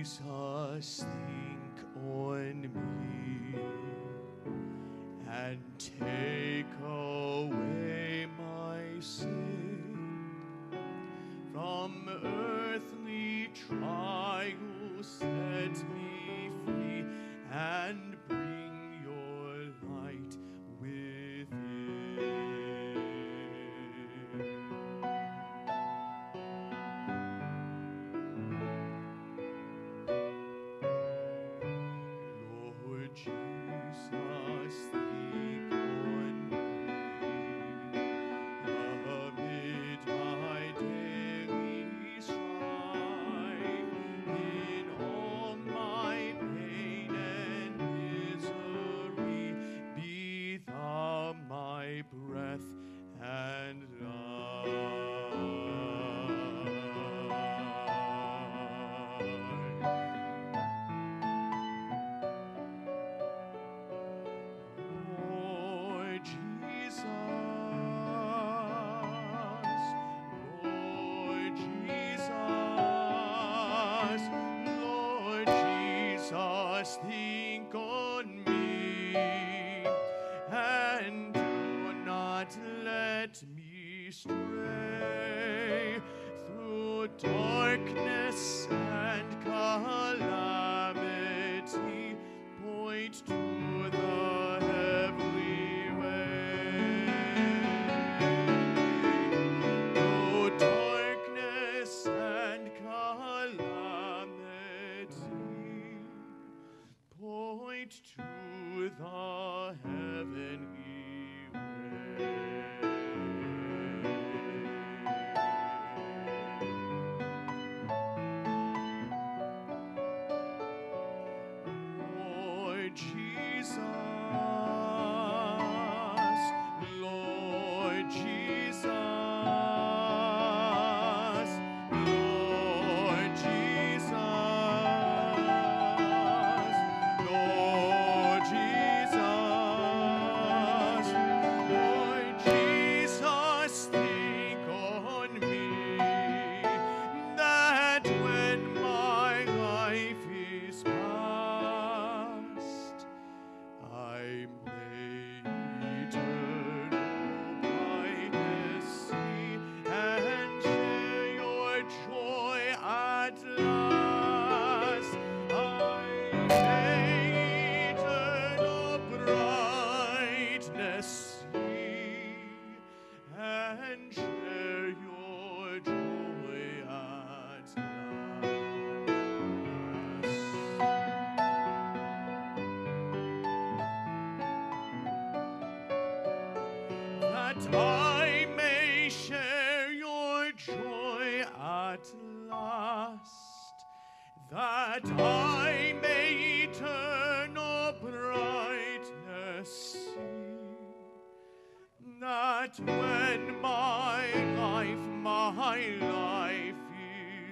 Jesus, think on me and take. and calamity point to the heavenly darkness and calamity point to the heavenly last, that I may eternal brightness see, that when my life, my life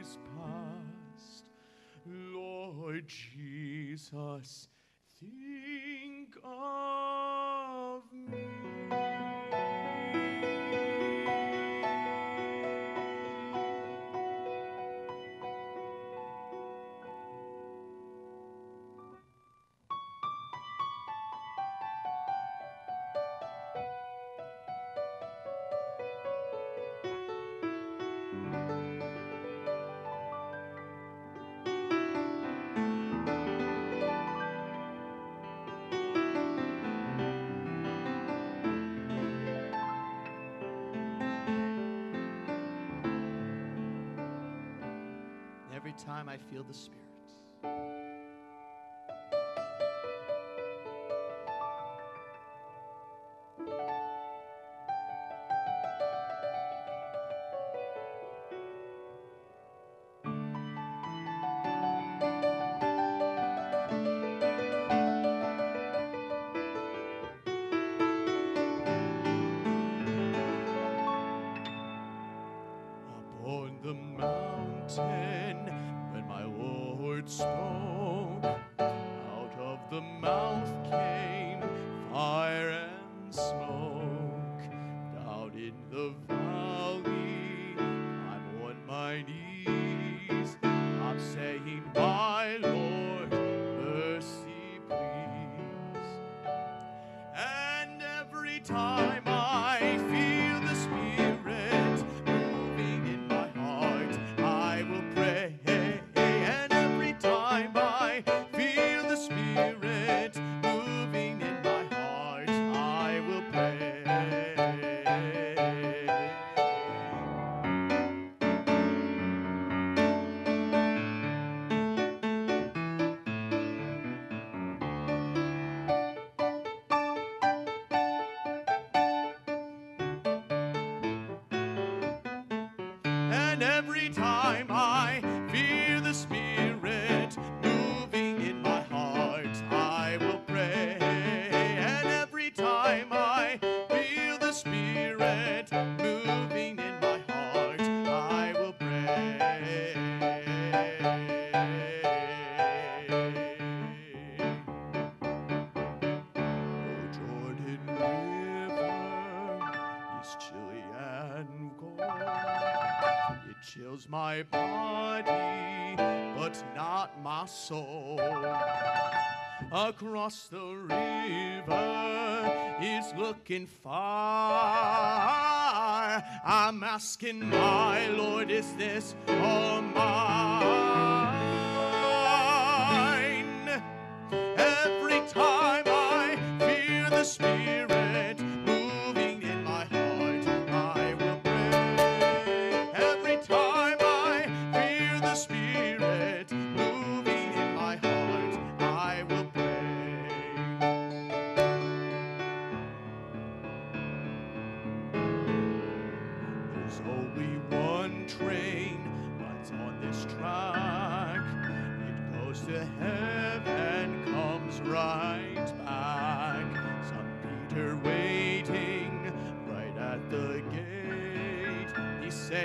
is past, Lord Jesus, think of time I feel the Spirit. the mountain story. Time I chills my body, but not my soul. Across the river is looking far. I'm asking my Lord, is this all mine?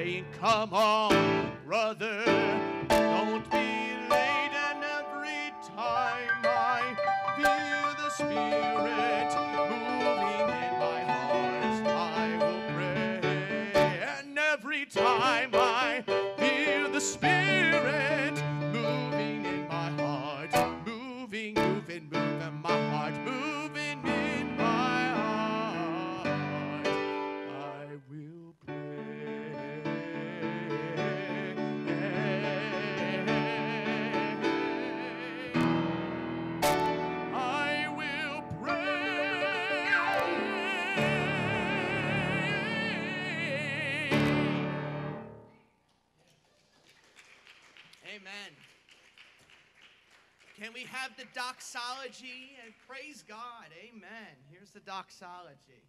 Saying, Come on, brother, don't be late. And every time I feel the Spirit moving in my heart, I will pray. And every time I feel the Spirit moving in my heart, moving, moving, moving my We have the doxology and praise God? Amen. Here's the doxology.